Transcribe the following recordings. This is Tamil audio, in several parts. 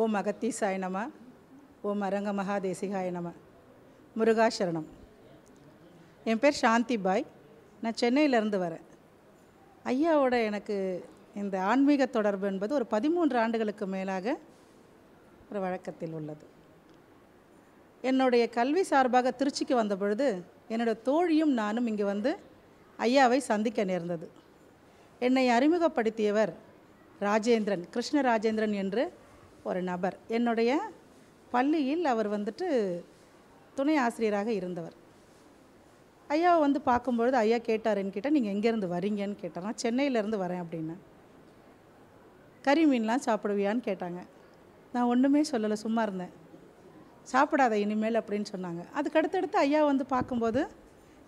ஓம் அகத்தீசாய நம ஓம் அரங்க மகாதேசிகாய நம. முருகாசரணம் என் பேர் சாந்தி பாய் நான் சென்னையிலேருந்து வரேன். ஐயாவோட எனக்கு இந்த ஆன்மீக தொடர்பு என்பது ஒரு பதிமூன்று ஆண்டுகளுக்கு மேலாக ஒரு வழக்கத்தில் உள்ளது. என்னுடைய கல்வி சார்பாக திருச்சிக்கு வந்த பொழுது என்னோட தோழியும் நானும் இங்கே வந்து ஐயாவை சந்திக்க நேர்ந்தது. என்னை அறிமுகப்படுத்தியவர் ராஜேந்திரன் கிருஷ்ண ராஜேந்திரன் என்று ஒரு நபர். என்னுடைய பள்ளியில் அவர் வந்துட்டு துணை ஆசிரியராக இருந்தவர். ஐயாவை வந்து பார்க்கும்பொழுது ஐயா கேட்டார் என்கிட்ட நீங்கள் எங்கேருந்து வரீங்கன்னு கேட்டார் நான் சென்னையிலேருந்து வரேன் அப்படின்னு. கறி மீன்லாம் சாப்பிடுவியான்னு கேட்டாங்க. நான் ஒன்றுமே சொல்லலை சும்மா இருந்தேன். சாப்பிடாத இனிமேல் அப்படின்னு சொன்னாங்க. அதுக்கு அடுத்தடுத்து ஐயா வந்து பார்க்கும்போது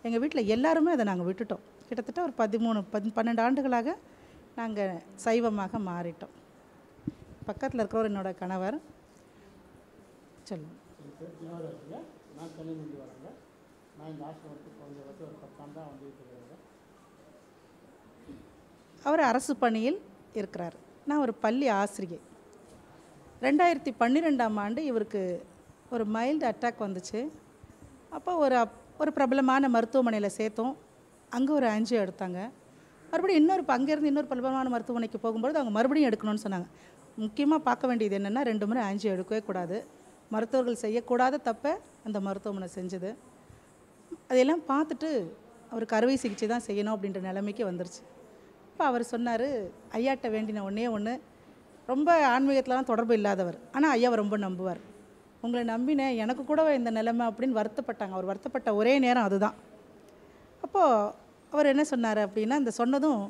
எங்கள் வீட்டில் எல்லாருமே அதை நாங்கள் விட்டுட்டோம். கிட்டத்தட்ட ஒரு பதிமூணு பன் பன்னெண்டு ஆண்டுகளாக நாங்கள் சைவமாக மாறிட்டோம். பக்கத்தில் இருக்கிறவர் என்னோட கணவர். சொல்லுங்கள் நான் சென்னையிலேருந்து வரேங்க நான் இந்த ஆசிரமத்துக்கு வந்துட்டு அவர் அரசு பணியில் இருக்கிறார். நான் ஒரு பள்ளி ஆசிரியை. ரெண்டாயிரத்தி பன்னிரெண்டாம் ஆண்டு இவருக்கு ஒரு மைல்டு அட்டாக் வந்துச்சு. அப்போ ஒரு அப்- ஒரு பிரபலமான மருத்துவமனையில் சேர்த்தோம். அங்கே ஒரு அஞ்சு எடுத்தாங்க. மறுபடியும் இன்னொரு இப்போ அங்கேருந்து இன்னொரு பிரபலமான மருத்துவமனைக்கு போகும்போது அவங்க மறுபடியும் எடுக்கணும்னு சொன்னாங்க. முக்கியமாக பார்க்க வேண்டியது என்னென்னா ரெண்டு முறை ஆஞ்சி எடுக்கவே கூடாது. மருத்துவர்கள் செய்யக்கூடாத தப்பை அந்த மருத்துவமனை செஞ்சது. அதையெல்லாம் பார்த்துட்டு அவருக்கு அறுவை சிகிச்சை தான் செய்யணும் அப்படின்ற நிலைமைக்கு வந்துருச்சு. இப்போ அவர் சொன்னார் ஐயாட்ட வேண்டின ஒன்றே ஒன்று ரொம்ப ஆன்மீகத்திலலாம் தொடர்பு இல்லாதவர். ஆனால் ஐயாவை ரொம்ப நம்புவார். உங்களை நம்பினேன் எனக்கு கூட இந்த நிலைமை அப்படின்னு வருத்தப்பட்டாங்க. அவர் வருத்தப்பட்ட ஒரே நேரம் அதுதான். அப்போது அவர் என்ன சொன்னார் அப்படின்னா இந்த சொன்னதும்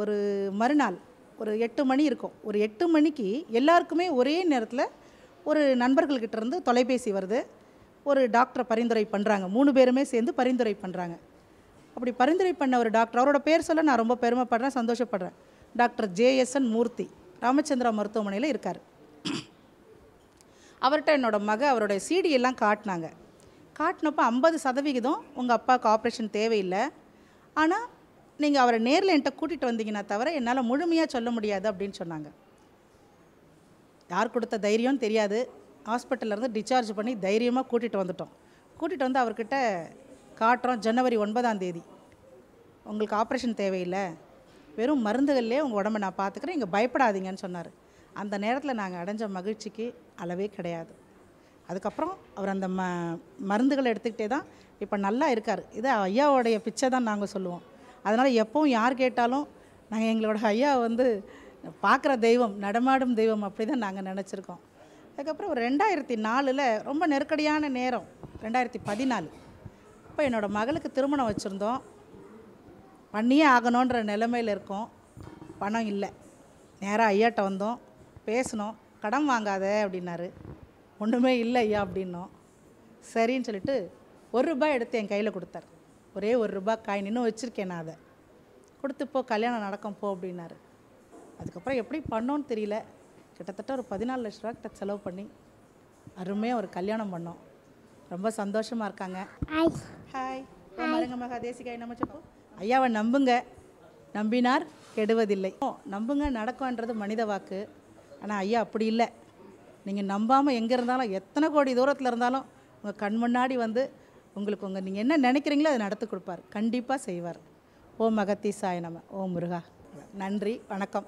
ஒரு மறுநாள் ஒரு எட்டு மணி இருக்கும். ஒரு எட்டு மணிக்கு எல்லாருக்குமே ஒரே நேரத்தில் ஒரு நண்பர்கள்கிட்ட இருந்து தொலைபேசி வருது. ஒரு டாக்டரை பரிந்துரை பண்ணுறாங்க மூணு பேருமே சேர்ந்து பரிந்துரை பண்ணுறாங்க அப்படி பரிந்துரை பண்ண ஒரு டாக்டர் அவரோட பேர் சொல்ல நான் ரொம்ப பெருமைப்படுறேன் சந்தோஷப்படுறேன். டாக்டர் ஜேஎஸ்என் மூர்த்தி ராமச்சந்திரா மருத்துவமனையில் இருக்கார். அவர்கிட்ட என்னோடய மக அவருடைய சீடியெல்லாம் காட்டினாங்க. காட்டினப்போ ஐம்பது சதவிகிதம் உங்கள் அப்பாவுக்கு ஆப்ரேஷன் தேவையில்லை. ஆனால் நீங்கள் அவரை நேரில் என்கிட்ட கூட்டிகிட்டு வந்தீங்கன்னா தவிர என்னால் முழுமையாக சொல்ல முடியாது அப்படின்னு சொன்னாங்க. யார் கொடுத்த தைரியம்னு தெரியாது. ஹாஸ்பிட்டல்லேருந்து டிஸ்சார்ஜ் பண்ணி தைரியமாக கூட்டிகிட்டு வந்துட்டோம். கூட்டிகிட்டு வந்து அவர்கிட்ட காட்டுறோம் ஜனவரி ஒன்பதாம் தேதி. உங்களுக்கு ஆப்ரேஷன் தேவையில்லை. வெறும் மருந்துகள்லேயே உங்கள் உடம்ப நான் பார்த்துக்கிறேன் இங்கே பயப்படாதீங்கன்னு சொன்னார். அந்த நேரத்தில் நாங்கள் அடைஞ்ச மகிழ்ச்சிக்கு அளவே கிடையாது. அதுக்கப்புறம் அவர் அந்த ம மருந்துகளை எடுத்துக்கிட்டே தான் இப்போ நல்லா இருக்கார். இது ஐயாவோடைய பிச்சை தான் நாங்கள் சொல்லுவோம். அதனால் எப்பவும் யார் கேட்டாலும் நாங்கள் எங்களோட ஐயா வந்து பார்க்குற தெய்வம் நடமாடும் தெய்வம் அப்படி தான் நாங்கள் நினச்சிருக்கோம். அதுக்கப்புறம் ஒரு ரெண்டாயிரத்தி நாலில் ரொம்ப நெருக்கடியான நேரம் ரெண்டாயிரத்தி பதினாலு. அப்போ என்னோடய மகளுக்கு திருமணம் வச்சுருந்தோம். பண்ணியே ஆகணுன்ற நிலைமையில் இருக்கோம். பணம் இல்லை. நேராக ஐயாட்ட வந்தோம். பேசினோம். கடன் வாங்காத அப்படின்னாரு. ஒன்றுமே இல்லை ஐயா அப்படின்னோம். சரின்னு சொல்லிட்டு ஒரு ரூபாய் எடுத்து என் கையில் கொடுத்தாரு. ஒரே ஒரு ரூபாய் காயின் இன்னும் வச்சுருக்கேன் நான் அதை. கொடுத்து போ கல்யாணம் நடக்கும் போ அப்படின்னாரு. அதுக்கப்புறம் எப்படி பண்ணோன்னு தெரியல. கிட்டத்தட்ட ஒரு பதினாலு லட்ச ரூபா கிட்ட செலவு பண்ணி அருமையாக ஒரு கல்யாணம் பண்ணோம். ரொம்ப சந்தோஷமாக இருக்காங்க. ஹாய் மகா தேசிகாய் நம்ம சொல்லு ஐயாவை நம்புங்க. நம்பினார் கெடுவதில்லை. ஓ, நம்புங்க நடக்கும்ன்றது மனித வாக்கு. ஆனால் ஐயா அப்படி இல்லை. நீங்கள் நம்பாமல் எங்கே இருந்தாலும் எத்தனை கோடி தூரத்தில் இருந்தாலும் உங்கள் கண் முன்னாடி வந்து உங்களுக்கு உங்கள் நீங்கள் என்ன நினைக்கிறீங்களோ அதை நடத்தி கொடுப்பார். கண்டிப்பாக செய்வார். ஓம் மகத்தீசாய நம. ஓம் முருகா. நன்றி. வணக்கம்.